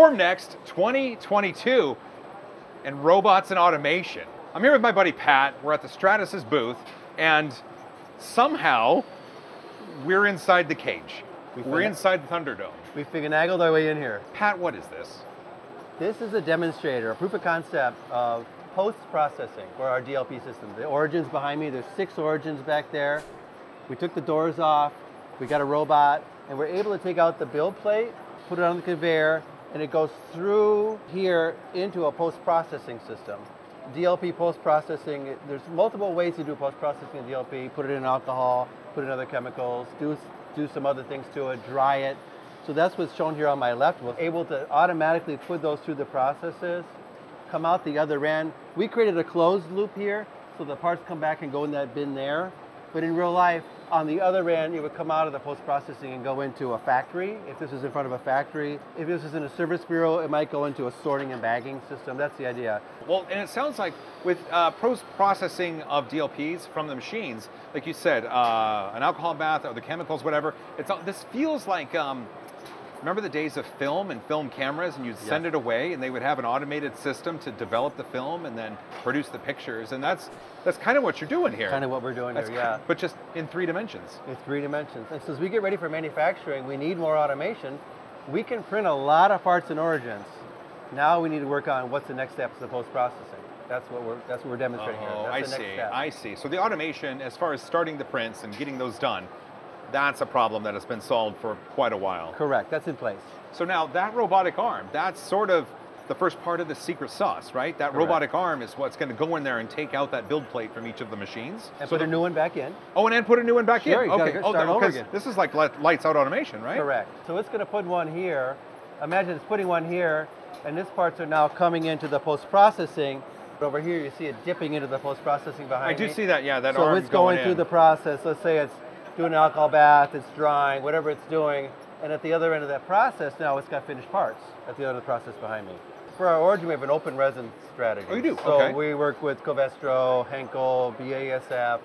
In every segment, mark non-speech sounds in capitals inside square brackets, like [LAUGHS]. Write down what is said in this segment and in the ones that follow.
Formnext 2022 and robots and automation. I'm here with my buddy Pat. We're at the Stratasys booth, and somehow we're inside the cage. We We're inside the Thunderdome. We finagled our way in here. Pat, what is this? This is a demonstrator, a proof of concept of post-processing for our DLP system. The origins behind me, there's six origins back there. We took the doors off, we got a robot, and we're able to take out the build plate, put it on the conveyor, and it goes through here into a post-processing system. DLP post-processing, there's multiple ways to do post-processing in DLP. Put it in alcohol, put in other chemicals, do, do some other things to it, dry it. So that's what's shown here on my left. We're able to automatically put those through the processes, come out the other end. We created a closed loop here, so the parts come back and go in that bin there. But in real life, on the other end, it would come out of the post-processing and go into a factory. If this is in front of a factory, if this is in a service bureau, it might go into a sorting and bagging system. That's the idea. Well, and it sounds like with uh, post processing of DLPs from the machines, like you said, uh, an alcohol bath or the chemicals, whatever. It's all, this feels like. Um, Remember the days of film and film cameras, and you'd send Yes. it away, and they would have an automated system to develop the film and then produce the pictures, and that's that's kind of what you're doing here. Kind of what we're doing That's here, yeah. But just in three dimensions. in three dimensions. And so as we get ready for manufacturing, we need more automation. We can print a lot of parts and origins. Now we need to work on what's the next step of the post-processing. That's what we're that's what we're demonstrating Oh, here. I That's the see. step. I see. So the automation, as far as starting the prints and getting those done, that's a problem that has been solved for quite a while. Correct. That's in place. So now that robotic arm, that's sort of the first part of the secret sauce, right? That Correct. robotic arm is what's going to go in there and take out that build plate from each of the machines. And so put the- a new one back in. Oh, and then put a new one back Sure, in. you okay. oh, start no, over 'cause again. This is like lights out automation, right? Correct. So it's going to put one here. Imagine it's putting one here, and these parts are now coming into the post-processing. Over here, you see it dipping into the post-processing behind I do me. see that. Yeah, that so arm it's going, in. through the process. Let's say it's doing an alcohol bath, it's drying, whatever it's doing, and at the other end of that process, now it's got finished parts at the other end of the process behind me. For our origin, we have an open resin strategy. Oh, you do? So Okay. we work with Covestro, Henkel, BASF.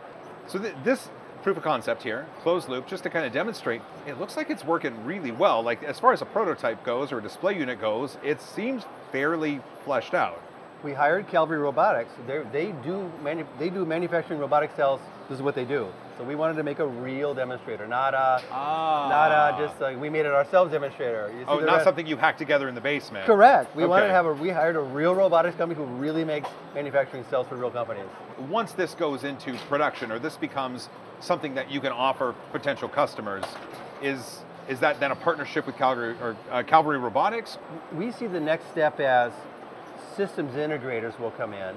So th- this proof of concept here, closed loop, just to kind of demonstrate, it looks like it's working really well. Like as far as a prototype goes or a display unit goes, it seems fairly fleshed out. We hired Calvary Robotics. They're, they do manu- they do manufacturing robotic cells. This is what they do. So we wanted to make a real demonstrator, not a Ah. not a just like we made it ourselves demonstrator. Oh, not rest- something you hacked together in the basement. Correct. We wanted to have a. We hired a real robotics company who really makes manufacturing cells for real companies. Once this goes into production or this becomes something that you can offer potential customers, is is that then a partnership with Calgary or uh, Calvary Robotics? We see the next step as systems integrators will come in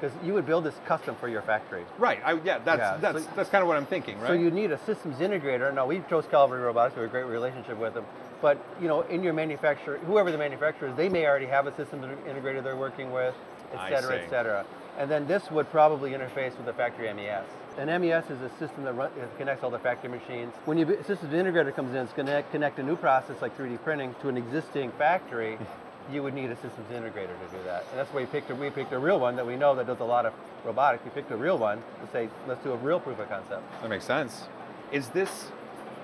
because you would build this custom for your factory. Right. I, yeah, that's Yeah, that's so- that's kind of what I'm thinking, right? So you need a systems integrator. Now we chose Calvary Robotics. We have a great relationship with them. But you know, in your manufacturer, whoever the manufacturer is, they may already have a systems integrator they're working with, et cetera, et cetera. And then this would probably interface with the factory MES. An MES is a system that run, connects all the factory machines. When your systems integrator comes in, it's going to connect a new process like 3D printing to an existing factory. [LAUGHS] You would need a systems integrator to do that, and that's why we picked a, we picked a real one that we know that does a lot of robotics. We picked a real one to say let's do a real proof of concept. That makes sense. Is this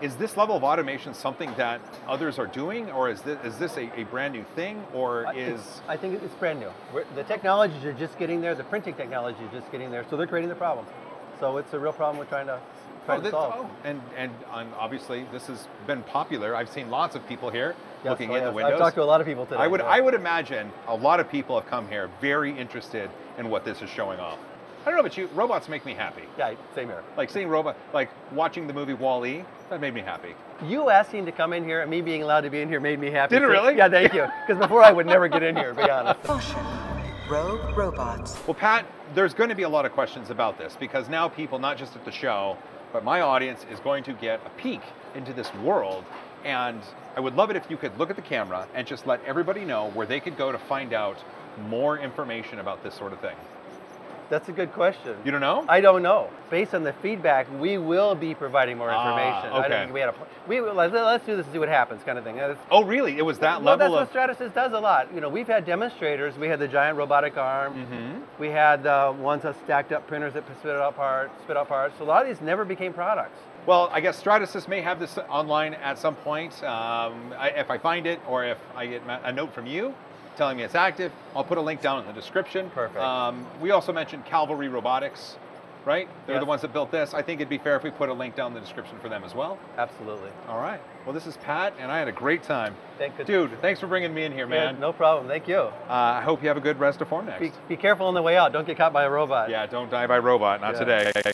is this level of automation something that others are doing, or is this is this a, a brand new thing, or I- is it's- I think it's brand new. We're, the technologies are just getting there. The printing technology is just getting there. So they're creating the problem. So it's a real problem we're trying to trying Oh, to that- solve. oh, and and um, obviously this has been popular. I've seen lots of people here Yes, looking oh, in the yes. windows. I've talked to a lot of people today. I would yeah. I would imagine a lot of people have come here very interested in what this is showing off. I don't know about you, robots make me happy. Yeah, same here. Like seeing robot, like watching the movie Wall-E, that made me happy. You asking to come in here and me being allowed to be in here made me happy. Did it really? Yeah, thank you. Because before I would never get in here, to be honest. [LAUGHS] Caution. Rogue robots. Well, Pat, there's going to be a lot of questions about this because now people, not just at the show, but my audience is going to get a peek into this world. And I would love it if you could look at the camera and just let everybody know where they could go to find out more information about this sort of thing. That's a good question. You don't know? I don't know. Based on the feedback, we will be providing more Ah, information. I okay. don't think we had a. We let's, let's do this and see what happens, kind of thing. That's- oh, really? It was that well, level that's of. what Stratasys does a lot. You know, we've had demonstrators. We had the giant robotic arm. Mm-hmm. We had uh, ones that stacked up printers that spit out parts. Spit out parts. So a lot of these never became products. Well, I guess Stratasys may have this online at some point. Um, I, if I find it, or if I get a note from you telling me it's active, I'll put a link down in the description. Perfect. Um, we also mentioned Calvary Robotics, right? They're the ones that built this. I think it'd be fair if we put a link down in the description for them as well. Absolutely. All right. Well, this is Pat, and I had a great time. Thank you. Dude, thanks for bringing me in here, Yeah, man. no problem. Thank you. Uh, I hope you have a good rest of Formnext. Be, be careful on the way out. Don't get caught by a robot. Yeah, don't die by robot, not Yeah. today.